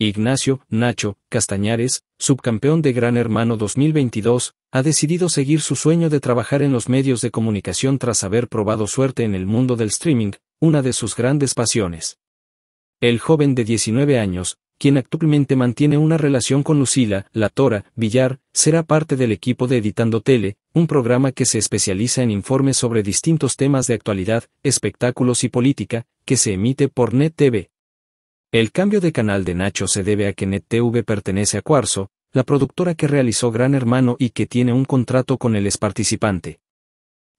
Ignacio, Nacho, Castañares, subcampeón de Gran Hermano 2022, ha decidido seguir su sueño de trabajar en los medios de comunicación tras haber probado suerte en el mundo del streaming, una de sus grandes pasiones. El joven de 19 años, quien actualmente mantiene una relación con Lucila, la Tora, Villar, será parte del equipo de Editando Tele, un programa que se especializa en informes sobre distintos temas de actualidad, espectáculos y política, que se emite por Net TV. El cambio de canal de Nacho se debe a que NetTV pertenece a Cuarzo, la productora que realizó Gran Hermano y que tiene un contrato con el ex participante.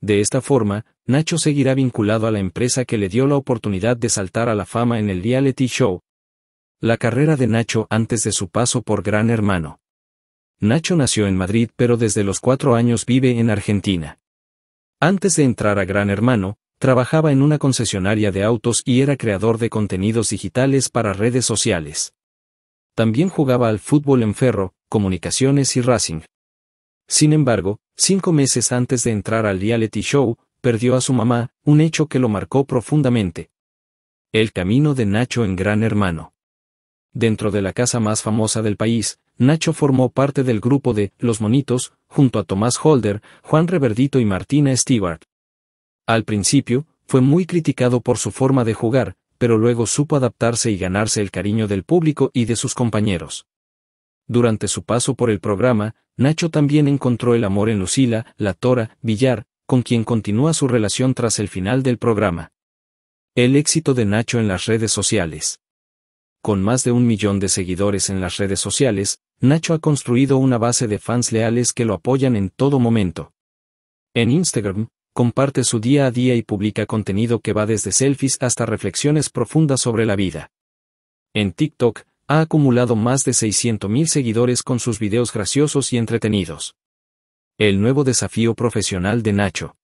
De esta forma, Nacho seguirá vinculado a la empresa que le dio la oportunidad de saltar a la fama en el reality show. La carrera de Nacho antes de su paso por Gran Hermano. Nacho nació en Madrid pero desde los cuatro años vive en Argentina. Antes de entrar a Gran Hermano, trabajaba en una concesionaria de autos y era creador de contenidos digitales para redes sociales. También jugaba al fútbol en Ferro, Comunicaciones y Racing. Sin embargo, cinco meses antes de entrar al reality show, perdió a su mamá, un hecho que lo marcó profundamente. El camino de Nacho en Gran Hermano. Dentro de la casa más famosa del país, Nacho formó parte del grupo de Los Monitos, junto a Tomás Holder, Juan Reverdito y Martina Stewart. Al principio, fue muy criticado por su forma de jugar, pero luego supo adaptarse y ganarse el cariño del público y de sus compañeros. Durante su paso por el programa, Nacho también encontró el amor en Lucila, la Tora, Villar, con quien continúa su relación tras el final del programa. El éxito de Nacho en las redes sociales. Con más de un millón de seguidores en las redes sociales, Nacho ha construido una base de fans leales que lo apoyan en todo momento. En Instagram, comparte su día a día y publica contenido que va desde selfies hasta reflexiones profundas sobre la vida. En TikTok, ha acumulado más de 600.000 seguidores con sus videos graciosos y entretenidos. El nuevo desafío profesional de Nacho.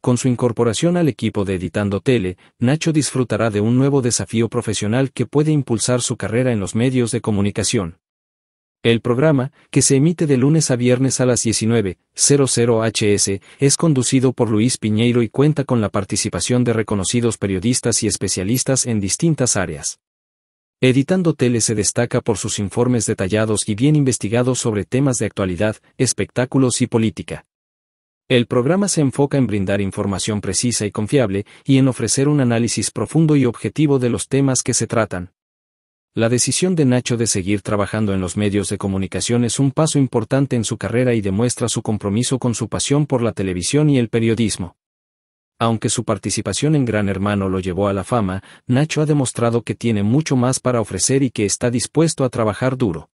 Con su incorporación al equipo de Editando Tele, Nacho disfrutará de un nuevo desafío profesional que puede impulsar su carrera en los medios de comunicación. El programa, que se emite de lunes a viernes a las 19.00 HS, es conducido por Luis Piñeiro y cuenta con la participación de reconocidos periodistas y especialistas en distintas áreas. Editando Tele se destaca por sus informes detallados y bien investigados sobre temas de actualidad, espectáculos y política. El programa se enfoca en brindar información precisa y confiable, y en ofrecer un análisis profundo y objetivo de los temas que se tratan. La decisión de Nacho de seguir trabajando en los medios de comunicación es un paso importante en su carrera y demuestra su compromiso con su pasión por la televisión y el periodismo. Aunque su participación en Gran Hermano lo llevó a la fama, Nacho ha demostrado que tiene mucho más para ofrecer y que está dispuesto a trabajar duro.